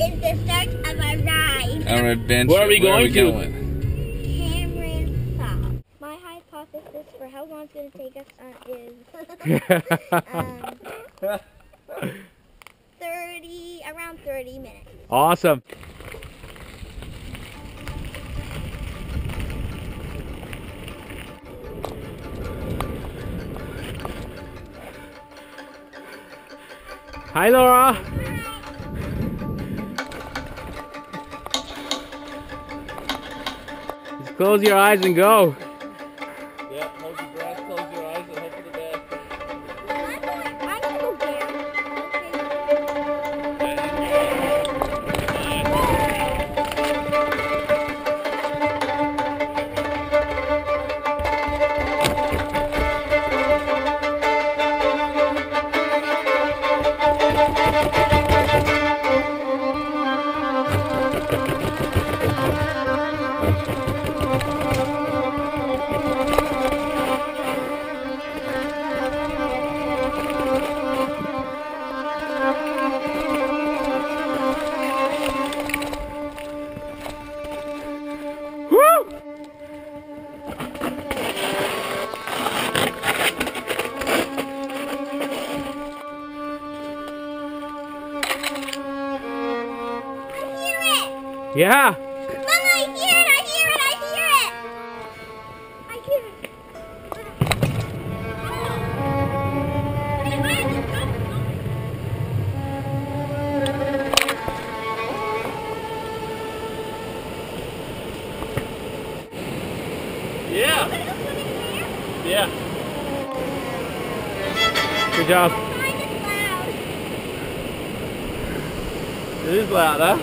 is the start of our ride. Our adventure. Where are we going to? Cameron Stop. My hypothesis for how long it's going to take us uh, is um, 30, around 30 minutes. awesome. Hi, Laura. Close your eyes and go. Yeah, hold your breath, close your eyes, and hope for the best. I'm Yeah. Mama, I hear it! I hear it! I hear it! I hear it. Hey, Ryan, let's go, let's go. Yeah. Look at this one in there. Yeah. Good job. Mine is loud. It is loud, huh?